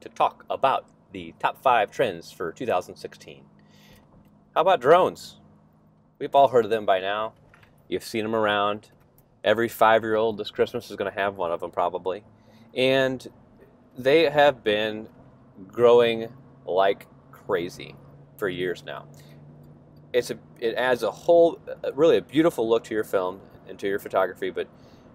to talk about the top five trends for 2016. How about drones? We've all heard of them by now. You've seen them around. Every five year old this Christmas is going to have one of them probably. And they have been growing like crazy for years now. It's a, it adds a whole, really a beautiful look to your film and to your photography, but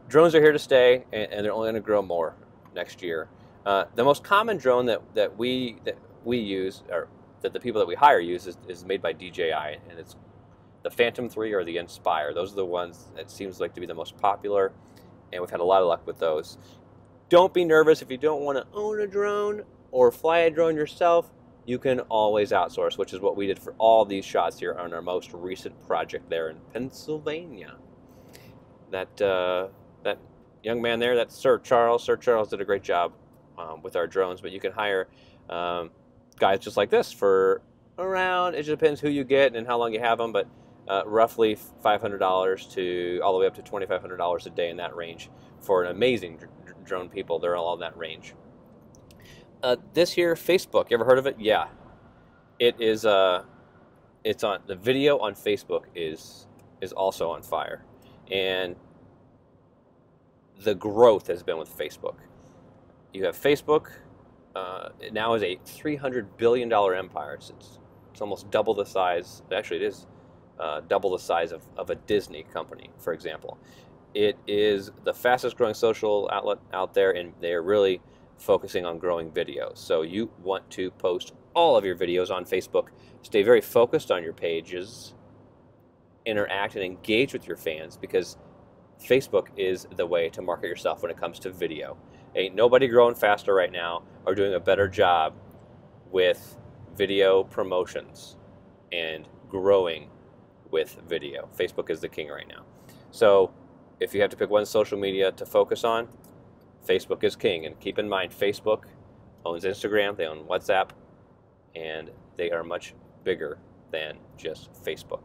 drones are here to stay and, and they're only going to grow more next year. Uh, the most common drone that, that we that we use, or that the people that we hire use, is, is made by DJI, and it's the Phantom 3 or the Inspire. Those are the ones that seems like to be the most popular, and we've had a lot of luck with those. Don't be nervous if you don't want to own a drone or fly a drone yourself. You can always outsource, which is what we did for all these shots here on our most recent project there in Pennsylvania. That uh, that young man there, that's Sir Charles. Sir Charles did a great job um, with our drones, but you can hire um, guys just like this for around. It just depends who you get and how long you have them, but uh, roughly $500 to all the way up to $2,500 a day in that range for an amazing dr- drone people. They're all in that range. Uh, this here, Facebook. You ever heard of it? Yeah, it is. Uh, it's on the video on Facebook is is also on fire, and the growth has been with Facebook. You have Facebook. Uh, it now is a 300 billion dollar empire. It's, it's, it's almost double the size. Actually, it is uh, double the size of, of a Disney company, for example. It is the fastest growing social outlet out there, and they are really focusing on growing videos. So you want to post all of your videos on Facebook. Stay very focused on your pages, interact and engage with your fans because Facebook is the way to market yourself when it comes to video. Ain't nobody growing faster right now or doing a better job with video promotions and growing with video. Facebook is the king right now. So if you have to pick one social media to focus on, Facebook is king. And keep in mind, Facebook owns Instagram, they own WhatsApp, and they are much bigger than just Facebook.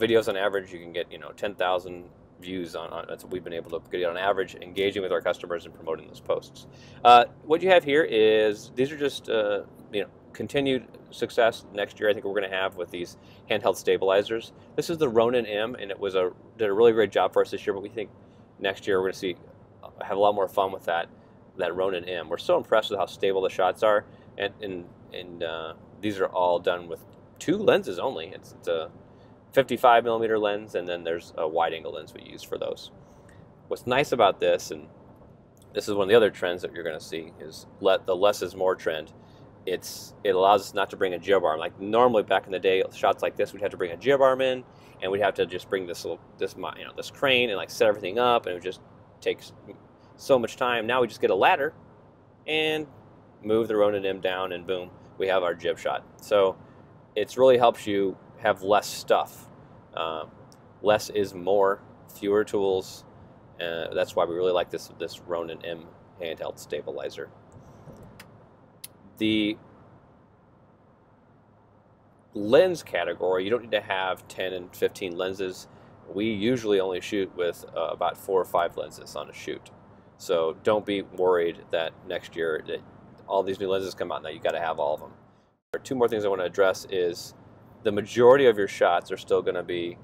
Videos on average, you can get you know 10,000 views on, on, that's what we've been able to get on average, engaging with our customers and promoting those posts. Uh, what you have here is these are just uh, you know continued success next year. I think we're going to have with these handheld stabilizers. This is the Ronin M, and it was a did a really great job for us this year. But we think next year we're going to see uh, have a lot more fun with that that Ronin M. We're so impressed with how stable the shots are, and and and uh, these are all done with two lenses only. It's, it's a 55 millimeter lens, and then there's a wide angle lens we use for those. What's nice about this, and this is one of the other trends that you're going to see, is let the less is more trend. It's it allows us not to bring a jib arm. Like normally back in the day, shots like this, we'd have to bring a jib arm in, and we'd have to just bring this little this you know this crane and like set everything up, and it would just takes so much time. Now we just get a ladder and move the Ronin M down, and boom, we have our jib shot. So it really helps you have less stuff. Um, less is more, fewer tools. Uh, that's why we really like this this Ronin M handheld stabilizer. The lens category, you don't need to have 10 and 15 lenses. We usually only shoot with uh, about four or five lenses on a shoot. So don't be worried that next year that all these new lenses come out. Now you've got to have all of them. Two more things I want to address is the majority of your shots are still going to be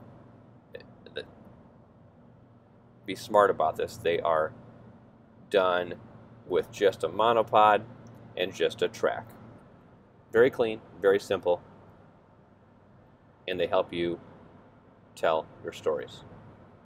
be smart about this. They are done with just a monopod and just a track. Very clean, very simple, and they help you tell your stories.